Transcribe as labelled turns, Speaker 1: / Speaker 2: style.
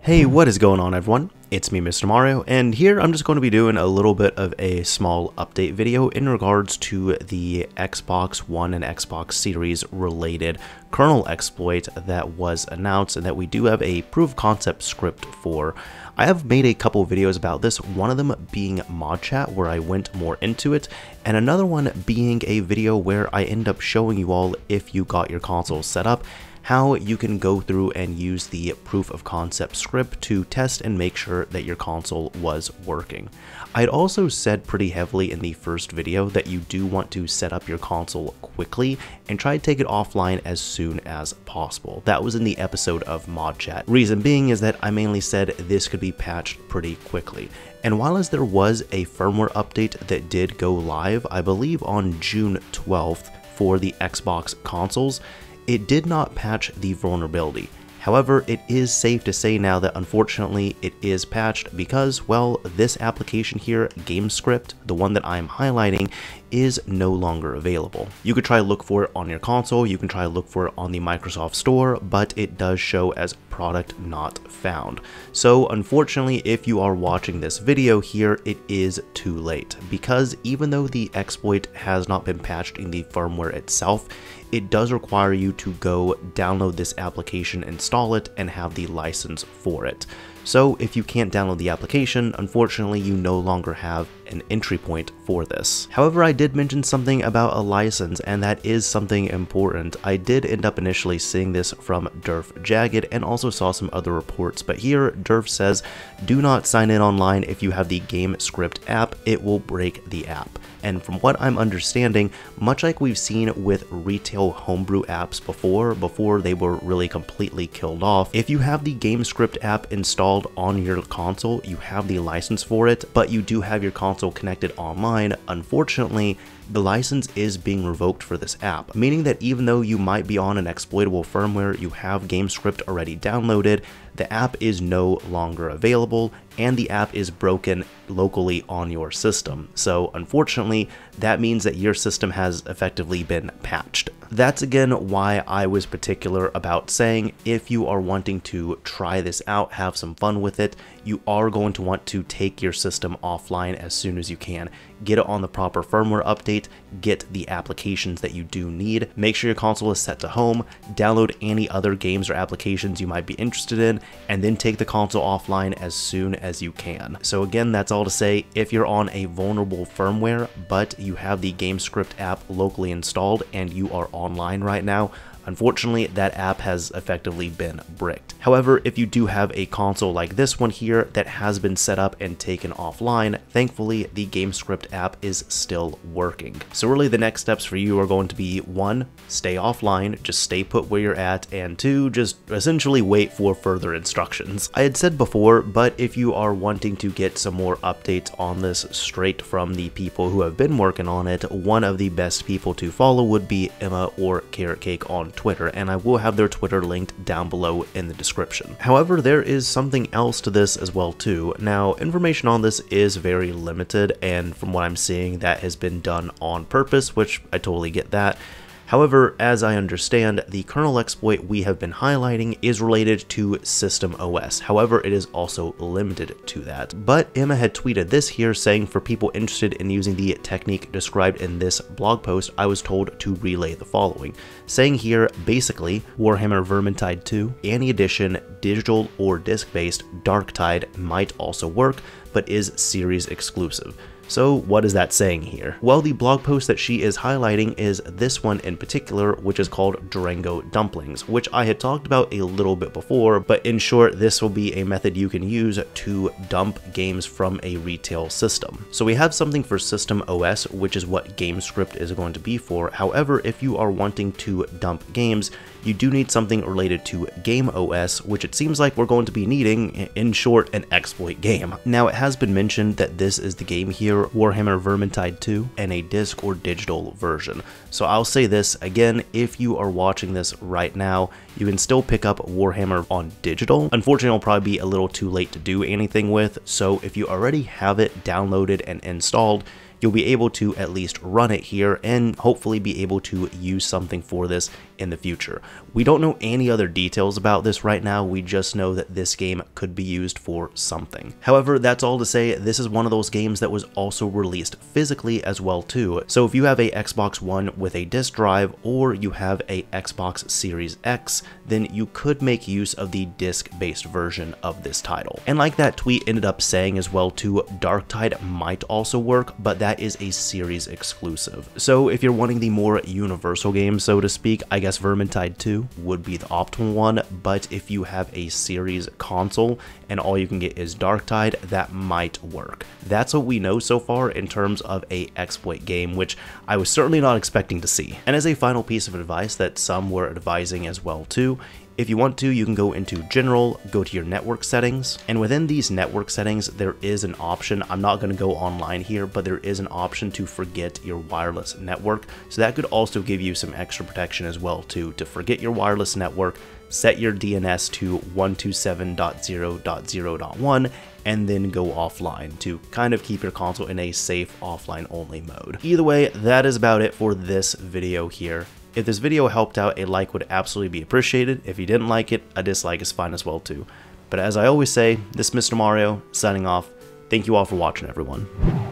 Speaker 1: Hey, what is going on everyone? It's me, Mr. Mario, and here I'm just going to be doing a little bit of a small update video in regards to the Xbox One and Xbox Series related kernel exploit that was announced and that we do have a proof of concept script for. I have made a couple videos about this, one of them being Mod Chat where I went more into it, and another one being a video where I end up showing you all if you got your console set up how you can go through and use the proof of concept script to test and make sure that your console was working. I'd also said pretty heavily in the first video that you do want to set up your console quickly and try to take it offline as soon as possible. That was in the episode of Mod Chat. Reason being is that I mainly said this could be patched pretty quickly. And while as there was a firmware update that did go live, I believe on June 12th for the Xbox consoles, it did not patch the vulnerability. However, it is safe to say now that unfortunately it is patched because, well, this application here, GameScript, the one that I'm highlighting, is no longer available. You could try to look for it on your console, you can try to look for it on the Microsoft Store, but it does show as product not found. So unfortunately, if you are watching this video here, it is too late because even though the exploit has not been patched in the firmware itself, it does require you to go download this application, install it, and have the license for it. So if you can't download the application, unfortunately you no longer have an entry point for this. However, I did mention something about a license, and that is something important. I did end up initially seeing this from Derf Jagged and also saw some other reports, but here Derf says, do not sign in online if you have the Game Script app, it will break the app. And from what I'm understanding, much like we've seen with retail homebrew apps before, before they were really completely killed off, if you have the GameScript app installed on your console, you have the license for it, but you do have your console connected online, unfortunately, the license is being revoked for this app, meaning that even though you might be on an exploitable firmware, you have GameScript already downloaded, the app is no longer available and the app is broken locally on your system. So unfortunately, that means that your system has effectively been patched. That's again why I was particular about saying if you are wanting to try this out, have some fun with it, you are going to want to take your system offline as soon as you can. Get it on the proper firmware update, get the applications that you do need, make sure your console is set to home, download any other games or applications you might be interested in, and then take the console offline as soon as you can. So again, that's all to say, if you're on a vulnerable firmware, but you have the GameScript app locally installed and you are online right now, Unfortunately, that app has effectively been bricked. However, if you do have a console like this one here that has been set up and taken offline, thankfully the GameScript app is still working. So really the next steps for you are going to be one, stay offline, just stay put where you're at, and two, just essentially wait for further instructions. I had said before, but if you are wanting to get some more updates on this straight from the people who have been working on it, one of the best people to follow would be Emma or Carrot Cake on Twitter, and I will have their Twitter linked down below in the description. However, there is something else to this as well too. Now, information on this is very limited, and from what I'm seeing, that has been done on purpose, which I totally get that. However, as I understand, the kernel exploit we have been highlighting is related to System OS. However, it is also limited to that. But Emma had tweeted this here saying for people interested in using the technique described in this blog post, I was told to relay the following. Saying here, basically, Warhammer Vermintide 2, any edition, digital or disc-based Darktide might also work, but is series exclusive. So what is that saying here? Well, the blog post that she is highlighting is this one in particular, which is called Durango Dumplings, which I had talked about a little bit before, but in short, this will be a method you can use to dump games from a retail system. So we have something for System OS, which is what GameScript is going to be for. However, if you are wanting to dump games, you do need something related to Game OS, which it seems like we're going to be needing, in short, an exploit game. Now, it has been mentioned that this is the game here, Warhammer Vermintide 2, and a disc or digital version. So I'll say this again, if you are watching this right now, you can still pick up Warhammer on digital. Unfortunately, it'll probably be a little too late to do anything with, so if you already have it downloaded and installed, you'll be able to at least run it here and hopefully be able to use something for this in the future. We don't know any other details about this right now, we just know that this game could be used for something. However, that's all to say, this is one of those games that was also released physically as well too, so if you have a Xbox One with a disk drive or you have a Xbox Series X, then you could make use of the disc-based version of this title. And like that tweet ended up saying as well too, Darktide might also work, but that is a series exclusive. So if you're wanting the more universal game, so to speak, I guess Vermintide 2 would be the optimal one, but if you have a series console and all you can get is Darktide, that might work. That's what we know so far in terms of a exploit game, which I was certainly not expecting to see. And as a final piece of advice that some were advising as well too, if you want to, you can go into general, go to your network settings, and within these network settings, there is an option, I'm not gonna go online here, but there is an option to forget your wireless network. So that could also give you some extra protection as well too, to forget your wireless network, set your DNS to 127.0.0.1, and then go offline to kind of keep your console in a safe offline only mode. Either way, that is about it for this video here. If this video helped out, a like would absolutely be appreciated. If you didn't like it, a dislike is fine as well too. But as I always say, this is Mr. Mario, signing off. Thank you all for watching everyone.